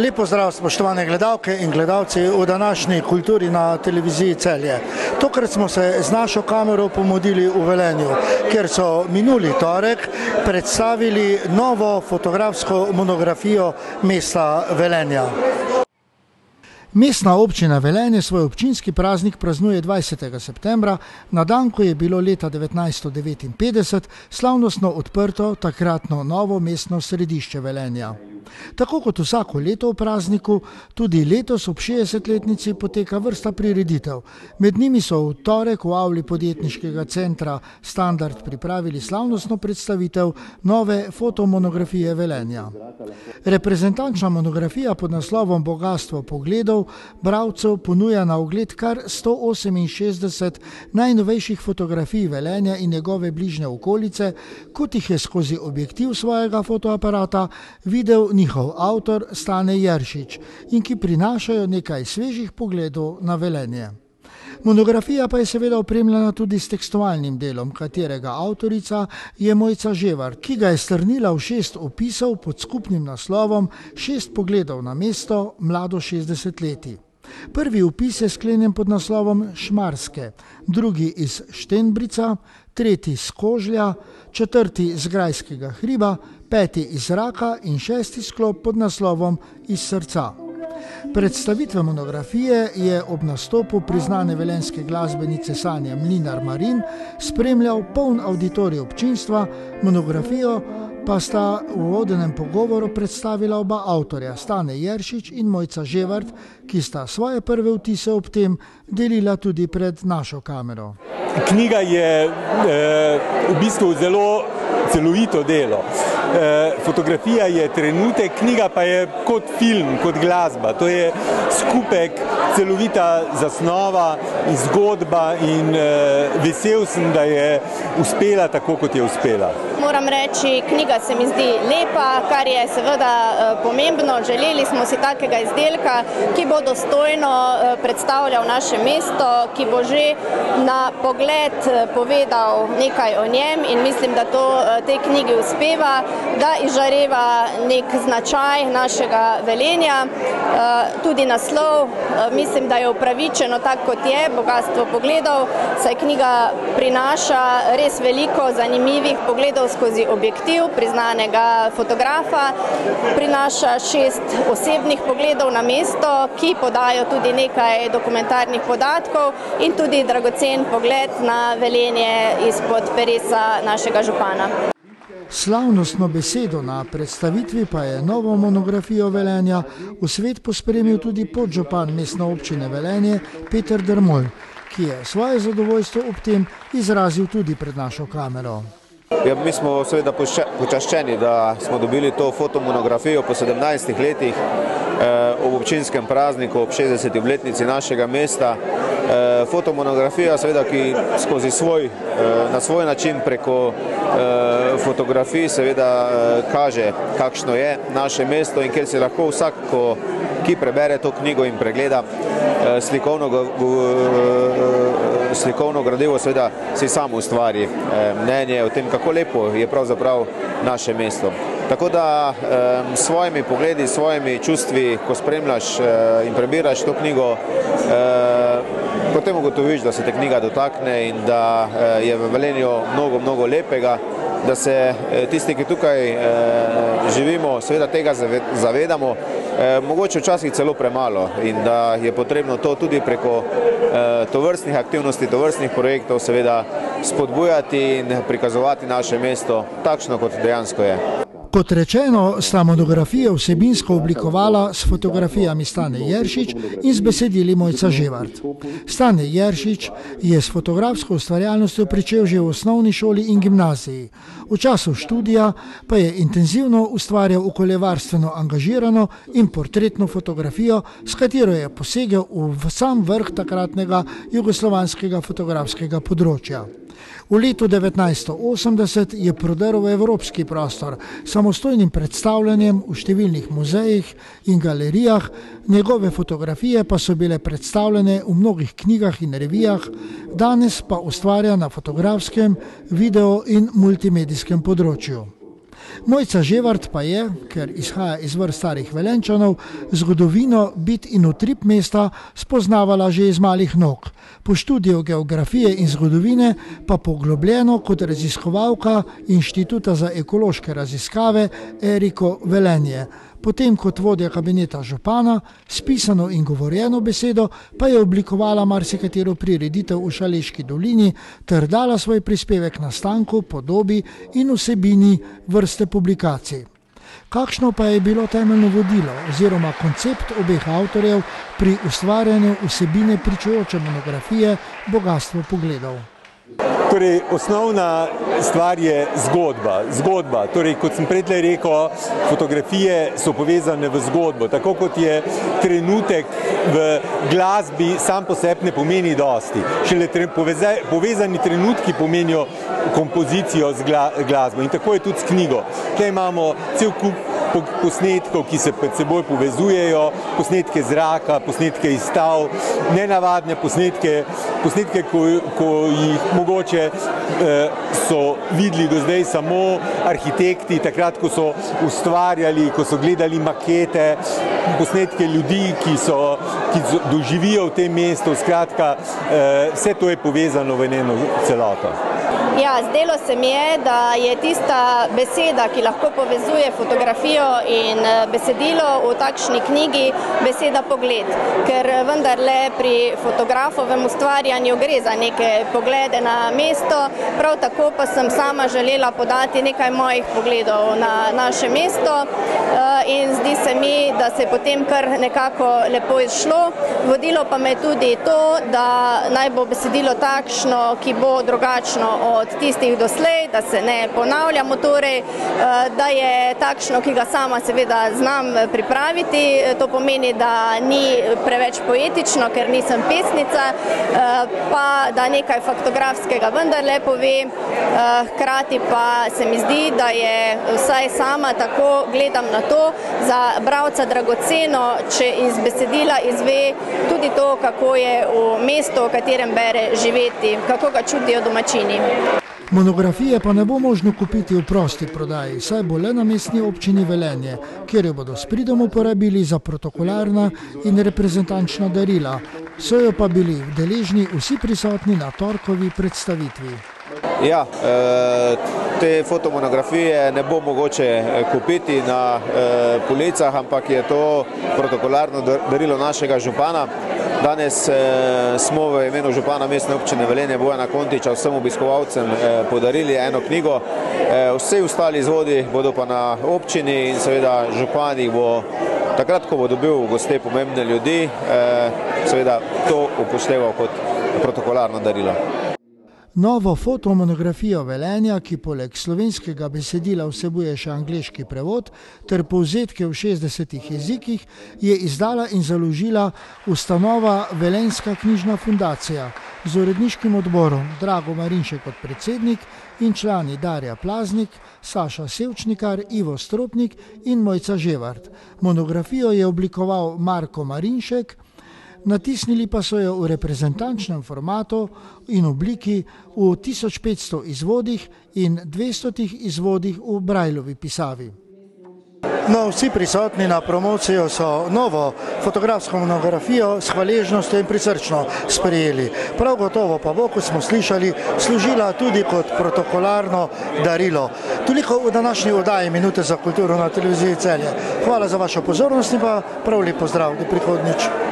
Lepo zdrav, spoštovane gledalke in gledalci v današnji kulturi na televiziji Celje. Tokrat smo se z našo kamero pomodili v Velenju, kjer so minuli torek predstavili novo fotografsko monografijo mesta Velenja. Mestna občina Velenje svoj občinski praznik praznuje 20. septembra, na dan, ko je bilo leta 1959 slavnostno odprto takratno novo mestno središče Velenja. Tako kot vsako leto v prazniku, tudi letos ob 60-letnici poteka vrsta prireditev. Med njimi so v torek v avli podjetniškega centra Standard pripravili slavnostno predstavitev nove fotomonografije Velenja. Reprezentančna monografija pod naslovom Bogatstvo pogledov bravcev ponuja na ogled kar 168 najnovejših fotografij Velenja in njegove bližnje okolice, kot jih je skozi objektiv svojega fotoaparata videl njihov avtor Stane Jeršič in ki prinašajo nekaj svežih pogledov na velenje. Monografija pa je seveda opremljena tudi s tekstualnim delom, katerega avtorica je Mojca Ževar, ki ga je strnila v šest opisov pod skupnim naslovom Šest pogledov na mesto mlado 60 leti. Prvi opis je sklenjen pod naslovom Šmarske, drugi iz Štenbrica, tretji iz Kožlja, četrti iz Grajskega hriba, peti iz zraka in šesti sklop pod naslovom Iz srca. Predstavitve monografije je ob nastopu priznane velenske glasbenice Sanja Mlinar Marin spremljal poln auditorij občinstva, monografijo pa sta v vodenem pogovoru predstavila oba avtorja, Stane Jeršič in Mojca Ževart, ki sta svoje prve vtise ob tem delila tudi pred našo kamero. Knjiga je e, v bistvu zelo celovito delo. E, fotografija je trenutek, knjiga pa je kot film, kot glasba. To je skupek, celovita zasnova in zgodba in e, vesel sem, da je uspela tako, kot je uspela. Moram reči, knjiga se mi zdi lepa, kar je seveda pomembno. Želeli smo si takega izdelka, ki bo dostojno predstavljal naše mesto, ki bo že na pogled povedal nekaj o njem in mislim, da to tej knjigi uspeva, da izžareva nek značaj našega velenja. Tudi naslov, mislim, da je upravičeno tako, kot je, bogatstvo pogledov, saj knjiga prinaša res veliko zanimivih pogledov skozi objektiv priznanega fotografa, prinaša šest osebnih pogledov na mesto, ki podajo tudi nekaj dokumentarnih podatkov in tudi dragocen pogled na velenje izpod peresa našega župana. Slavnostno besedo na predstavitvi pa je novo monografijo Velenja v svet pospremil tudi podžupan mestne občine Velenje Peter Drmol, ki je svoje zadovoljstvo ob tem izrazil tudi pred našo kamero. Ja, mi smo seveda počaščeni, da smo dobili to fotomonografijo po 17 letih eh, ob občinskem prazniku, ob 60. obletnici našega mesta. Eh, fotomonografija, seveda, ki skozi svoj, eh, na svoj način preko eh, fotografij seveda eh, kaže, kakšno je naše mesto in kjer se lahko vsak, ko, ki prebere to knjigo in pregleda eh, slikovno, eh, slikovno gradivo, seveda si sam ustvari eh, mnenje o tem, kako lepo je pravzaprav naše mesto. Tako da s eh, svojimi pogledi, s svojimi čustvi, ko spremljaš eh, in prebiraš to knjigo, eh, potem ugotoviš, da se te knjiga dotakne in da eh, je v Velenju mnogo, mnogo lepega, da se tisti, ki tukaj živimo, seveda tega zavedamo, eh, mogoče včasih celo premalo in da je potrebno to tudi preko eh, tovrstnih aktivnosti, tovrstnih projektov seveda spodbujati in prikazovati naše mesto takšno, kot dejansko je. Kot rečeno, sta monografijo vsebinsko oblikovala s fotografijami Stane Jeršič in z besedili Mojca Ževart. Stane Jeršič je s fotografsko ustvarjalnostjo pričel že v osnovni šoli in gimnaziji. V času študija pa je intenzivno ustvarjal okoljevarstveno angažirano in portretno fotografijo, s katero je posegel v sam vrh takratnega jugoslovanskega fotografskega področja. V letu 1980 je prodrl v evropski prostor s samostojnim predstavljanjem v številnih muzejih in galerijah, njegove fotografije pa so bile predstavljene v mnogih knjigah in revijah, danes pa ustvarja na fotografskem, video in multimedijskem področju. Mojca Ževart pa je, ker izhaja iz vrst starih velenčanov, zgodovino bit in utrip mesta spoznavala že iz malih nog. Po študiju geografije in zgodovine pa poglobljeno kot raziskovalka Inštituta za ekološke raziskave Eriko Velenje. Potem kot vodja kabineta župana, s pisano in govorjeno besedo, pa je oblikovala marsikatero prireditev v Šaleški dolini ter dala svoj prispevek nastanku, podobi in vsebini vrste publikacij. Kakšno pa je bilo temeljno vodilo oziroma koncept obeh avtorjev pri ustvarjanju vsebine pričujoče monografije Bogatstvo pogledov? Torej, osnovna stvar je zgodba. zgodba. Torej, kot sem predlej rekel, fotografije so povezane v zgodbo. Tako kot je trenutek v glasbi sam po sebi ne pomeni dosti. Šele tre, poveze, povezani trenutki pomenijo kompozicijo z gla, glasbo. In tako je tudi s knjigo. Tukaj imamo cel kup posnetkov, ki se med seboj povezujejo, posnetke zraka, posnetke iz stav, nenavadne posnetke, posnetke, ko, ko jih mogoče eh, so videli do zdaj samo arhitekti, takrat, ko so ustvarjali, ko so gledali makete, posnetke ljudi, ki, so, ki doživijo v tem mestu, skratka, eh, vse to je povezano v eno celoto. Ja, zdelo se mi je, da je tista beseda, ki lahko povezuje fotografijo in eh, besedilo v takšni knjigi, beseda pogled. Ker vendarle pri fotografovem ustvarjanju gre za neke poglede na mesto, prav tako pa sem sama želela podati nekaj mojih pogledov na naše mesto eh, in zdi se mi, da se je potem kar nekako lepo izšlo. Vodilo pa me tudi to, da naj bo besedilo takšno, ki bo drugačno od tistih doslej, da se ne ponavljamo, torej, eh, da je takšno, ki ga sama seveda znam pripraviti. To pomeni, da ni preveč poetično, ker nisem pesnica, eh, pa da nekaj faktografskega vendarle pove. Eh, hkrati pa se mi zdi, da je vsaj sama tako gledam na to za bravca dragoceno, če iz besedila izve tudi to, kako je v mestu, v katerem bere živeti, kako ga čutijo domačini. Monografije pa ne bo možno kupiti v prosti prodaji, saj bo le na mestni občini Velenje, kjer jo bodo s pridom uporabili za protokolarna in reprezentančna darila. So jo pa bili deležni vsi prisotni na torkovi predstavitvi. Ja, eh, te fotomonografije ne bo mogoče eh, kupiti na eh, policah, ampak je to protokolarno darilo našega župana. Danes smo v imenu župana mestne občine Velenje Bojana Kontiča vsem obiskovalcem podarili eno knjigo. Vse ostali izvodi bodo pa na občini in seveda župan jih bo takrat, ko bo dobil goste pomembne ljudi, seveda to upošteval kot protokolarno darilo. Novo fotomonografijo Velenja, ki poleg slovenskega besedila vsebuje še angliški prevod ter povzetke v 60 jezikih, je izdala in založila ustanova Velenska knjižna fundacija z uredniškim odborom Drago Marinše kot predsednik in člani Darja Plaznik, Saša Sevčnikar, Ivo Stropnik in Mojca Ževart. Monografijo je oblikoval Marko Marinšek, natisnili pa so jo v reprezentančnem formatu in obliki v 1500 izvodih in 200 izvodih v Brajlovi pisavi. No, vsi prisotni na promocijo so novo fotografsko monografijo s hvaležnostjo in prisrčno sprejeli. Prav gotovo pa bo, kot smo slišali, služila tudi kot protokolarno darilo. Toliko v današnji oddaji Minute za kulturo na televiziji Celje. Hvala za vašo pozornost in pa prav lep pozdrav do prihodnjič.